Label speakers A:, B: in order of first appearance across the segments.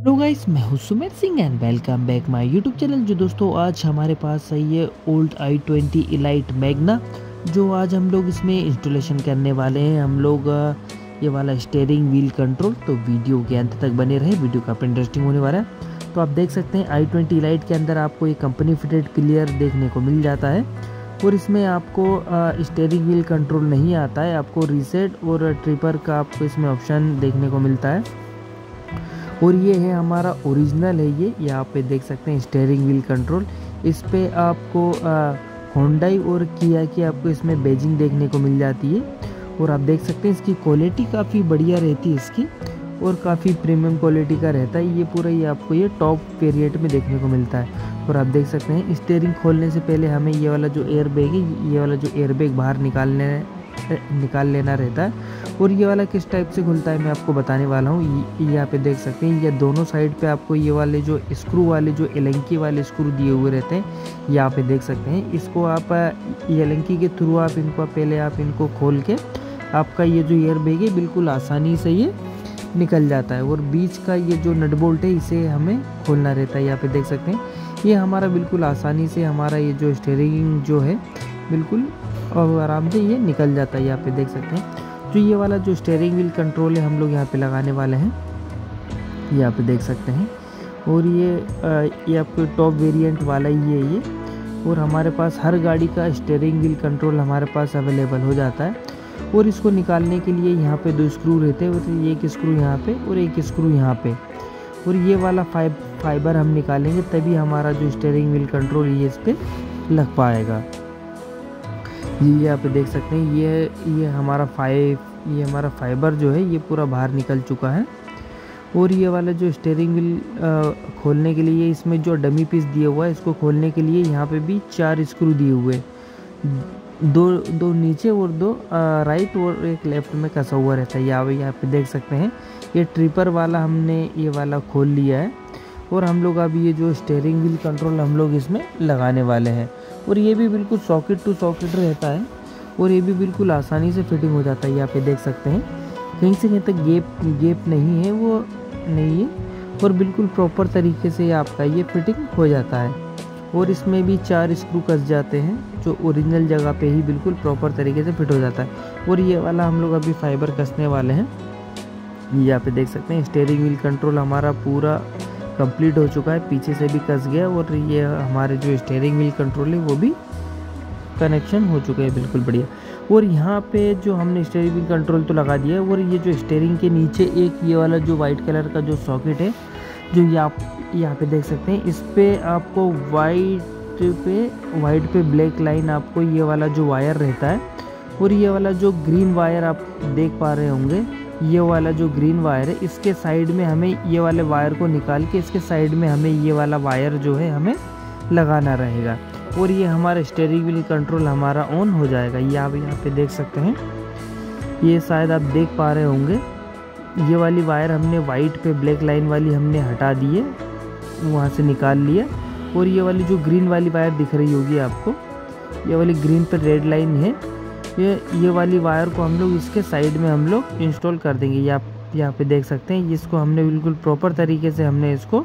A: Hello guys मैं हूँ Sumit Singh and welcome back my YouTube channel जो दोस्तों, आज हमारे पास है ये old i twenty elite magna जो आज हम लोग इसमें इंस्टॉलेशन करने वाले हैं। हम लोग ये वाला स्टेयरिंग व्हील कंट्रोल तो वीडियो के अंत तक बने रहे। वीडियो काफ़ी इंटरेस्टिंग होने वाला है। तो आप देख सकते हैं आई ट्वेंटी के अंदर आपको ये कंपनी फिटेड प्लेयर देखने को मिल जाता है। और इसमें आपको स्टेयरिंग व्हील कंट्रोल नहीं आता है। आपको रीसेट और ट्रिपर का आपको इसमें ऑप्शन देखने को मिलता है। और ये है हमारा ओरिजिनल है ये। यहाँ पे देख सकते हैं स्टेयरिंग व्हील कंट्रोल इस पर आपको होंडाई और किया की आपको इसमें बेजिंग देखने को मिल जाती है। और आप देख सकते हैं इसकी क्वालिटी काफ़ी बढ़िया रहती है इसकी। और काफ़ी प्रीमियम क्वालिटी का रहता है। ये पूरा ये आपको ये टॉप वेरिएंट में देखने को मिलता है। और आप देख सकते हैं स्टेयरिंग खोलने से पहले हमें ये वाला जो एयर बैग है, ये वाला जो एयर बैग बाहर निकालने, निकाल लेना रहता है। और ये वाला किस टाइप से खुलता है, मैं आपको बताने वाला हूँ। यहाँ पे देख सकते हैं, ये दोनों साइड पे आपको ये वाले जो स्क्रू वाले, जो एलंकी वाले स्क्रू दिए हुए रहते हैं, यहाँ पे देख सकते हैं। इसको आप एलंकी के थ्रू आप इनको, पहले आप इनको खोल के आपका ये जो एयर बैग है, बिल्कुल आसानी से ये निकल जाता है। और बीच का ये जो नट बोल्ट है, इसे हमें खोलना रहता है, यहाँ पे देख सकते हैं। ये हमारा बिल्कुल आसानी से हमारा ये जो स्टेयरिंग जो है, बिल्कुल और आराम से ये निकल जाता है, यहाँ पे देख सकते हैं। जो ये वाला जो स्टेयरिंग व्हील कंट्रोल है, हम लोग यहाँ पे लगाने वाले हैं। यहाँ पे देख सकते हैं। और ये ये आपको टॉप वेरिएंट वाला ही है ये। और हमारे पास हर गाड़ी का स्टेयरिंग व्हील कंट्रोल हमारे पास अवेलेबल हो जाता है। और इसको निकालने के लिए यहाँ पे दो स्क्रू रहते हैं और एक स्क्रू यहाँ पे और एक स्क्रू यहाँ पे। और ये वाला फाइब फाइबर हम निकालेंगे, तभी हमारा जो स्टेयरिंग व्हील कंट्रोल ये इस पर लग पाएगा। ये आप देख सकते हैं ये ये हमारा फाइव ये हमारा फाइबर जो है ये पूरा बाहर निकल चुका है। और ये वाला जो स्टेयरिंग व्हील खोलने के लिए इसमें जो डमी पीस दिया हुआ है इसको खोलने के लिए यहाँ पे भी चार स्क्रू दिए हुए दो दो नीचे और दो आ, राइट और एक लेफ़्ट में कसा हुआ रहता है। यहाँ यहाँ पे देख सकते हैं ये ट्रिपर वाला हमने ये वाला खोल लिया है। और हम लोग अभी ये जो स्टेयरिंग व्हील कंट्रोल हम लोग इसमें लगाने वाले हैं। और ये भी बिल्कुल सॉकेट टू सॉकेट रहता है और ये भी बिल्कुल आसानी से फिटिंग हो जाता है यहाँ पे देख सकते हैं। कहीं से कहीं तक गेप गेप नहीं है, वो नहीं है और बिल्कुल प्रॉपर तरीके से आपका ये फिटिंग हो जाता है। और इसमें भी चार स्क्रू कस जाते हैं, जो ओरिजिनल जगह पे ही बिल्कुल प्रॉपर तरीके से फिट हो जाता है। और ये वाला हम लोग अभी फाइबर कसने वाले हैं। यहाँ पे देख सकते हैं स्टेयरिंग व्हील कंट्रोल हमारा पूरा कंप्लीट हो चुका है, पीछे से भी कस गया और ये हमारे जो स्टेयरिंग व्हील कंट्रोल है, वो भी कनेक्शन हो चुका है, बिल्कुल बढ़िया। और यहाँ पे जो हमने स्टेयरिंग व्हील कंट्रोल तो लगा दिया है, और ये जो स्टेयरिंग के नीचे एक ये वाला जो वाइट कलर का जो सॉकेट है, जो ये आप यहाँ पे देख सकते हैं, इस पर आपको वाइट पे वाइट पे ब्लैक लाइन आपको ये वाला जो वायर रहता है, और ये वाला जो ग्रीन वायर आप देख पा रहे होंगे ये वाला जो ग्रीन वायर है, इसके साइड में हमें ये वाले वायर को निकाल के, इसके साइड में हमें ये वाला वायर जो है, हमें लगाना रहेगा। और ये हमारा स्टेयरिंग व्हील कंट्रोल हमारा ऑन हो जाएगा। ये आप यहाँ पे देख सकते हैं। ये शायद आप देख पा रहे होंगे। ये वाली वायर हमने वाइट पे ब्लैक लाइन वाली हमने हटा दी है। वहाँ से निकाल लिया। और ये वाली जो ग्रीन वाली वायर दिख रही होगी आपको, ये वाली ग्रीन पर रेड लाइन है। ये ये वाली वायर को हम लोग इसके साइड में हम लोग इंस्टॉल कर देंगे। ये आप, यहाँ पे देख सकते हैं, इसको हमने बिल्कुल प्रॉपर तरीके से हमने इसको,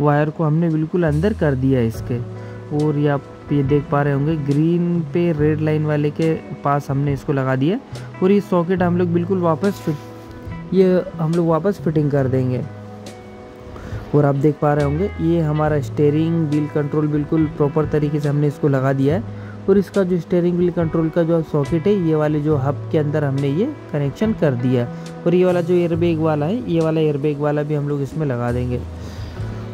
A: वायर को हमने बिल्कुल अंदर कर दिया इसके। और ये आप ये देख पा रहे होंगे, ग्रीन पे रेड लाइन वाले के पास हमने इसको लगा दिया। और ये सॉकेट हम लोग बिल्कुल वापस फिट, ये हम लोग वापस फिटिंग कर देंगे। और आप देख पा रहे होंगे, ये हमारा स्टेयरिंग व्हील कंट्रोल बिल्कुल प्रॉपर तरीके से हमने इसको लगा दिया है। और इसका जो स्टेयरिंग व्हील कंट्रोल का जो सॉकेट है, ये वाले जो हब के अंदर हमने ये कनेक्शन कर दिया और ये वाला जो एयरबैग वाला है, ये वाला एयरबैग वाला भी हम लोग इसमें लगा देंगे।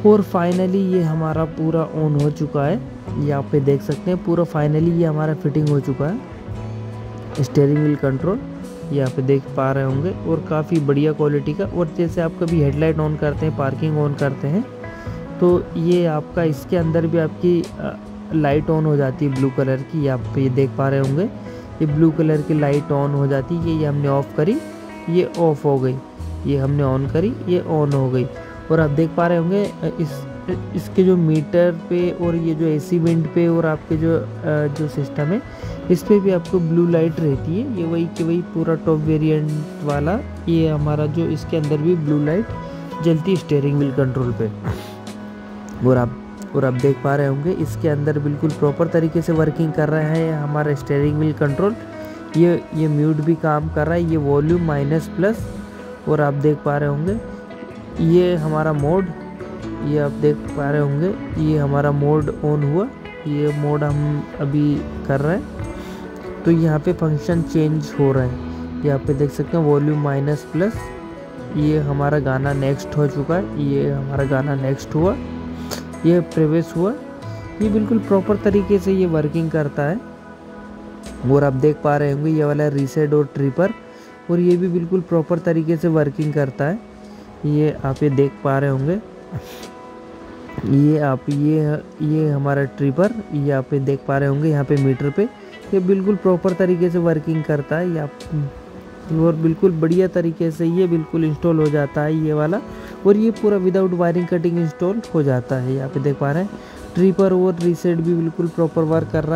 A: और फाइनली ये हमारा पूरा ऑन हो चुका है। यहाँ पे देख सकते हैं, पूरा फाइनली ये हमारा फिटिंग हो चुका है। स्टेयरिंग व्हील कंट्रोल ये आप देख पा रहे होंगे। और काफ़ी बढ़िया क्वालिटी का। और जैसे आप कभी हेडलाइट ऑन करते हैं पार्किंग ऑन करते हैं तो ये आपका इसके अंदर भी आपकी लाइट ऑन हो जाती है ब्लू कलर की आप ये देख पा रहे होंगे। ये ब्लू कलर की लाइट ऑन हो जाती है, ये हमने ऑफ़ करी, ये ऑफ़ हो गई। ये हमने ऑन करी, ये ऑन हो गई। और आप देख पा रहे होंगे, इस, इसके जो मीटर पे और ये जो एसी वेंट पे और आपके जो जो सिस्टम है, इस पर भी आपको ब्लू लाइट रहती है। ये वही कि वही पूरा टॉप वेरिएंट वाला, ये हमारा जो इसके अंदर भी ब्लू लाइट जलती स्टेयरिंग व्हील कंट्रोल पे। और आप और आप देख पा रहे होंगे, इसके अंदर बिल्कुल प्रॉपर तरीके से वर्किंग कर रहा है हमारा स्टेयरिंग व्हील कंट्रोल ये ये म्यूट भी काम कर रहा है, ये वॉल्यूम माइनस प्लस और आप देख पा रहे होंगे, ये हमारा मोड ये आप देख पा रहे होंगे, ये हमारा मोड ऑन हुआ, ये मोड हम अभी कर रहे हैं। तो यहाँ पे फ़ंक्शन चेंज हो रहा है यहाँ पे देख सकते हैं वॉल्यूम माइनस प्लस ये हमारा गाना नेक्स्ट हो चुका है, ये हमारा गाना नेक्स्ट हुआ। ये प्रवेश हुआ। ये बिल्कुल प्रॉपर तरीके से ये वर्किंग करता है। और आप देख पा रहे होंगे, ये वाला रीसेट और ट्रिपर और ये भी बिल्कुल प्रॉपर तरीके से वर्किंग करता है। ये आप ये देख पा रहे होंगे। ये आप ये ये हमारा ट्रिपर ये आप ये देख पा रहे होंगे यहाँ पे मीटर पे। ये बिल्कुल प्रॉपर तरीके से वर्किंग करता है। ये आप, और बिल्कुल बढ़िया तरीके से ये बिल्कुल इंस्टॉल हो जाता है ये वाला। और ये पूरा विदाउट वायरिंग कटिंग इंस्टॉल हो जाता है। यहाँ पे देख पा रहे हैं। ट्रिपर और रीसेट भी बिल्कुल प्रॉपर वर्क कर रहा है।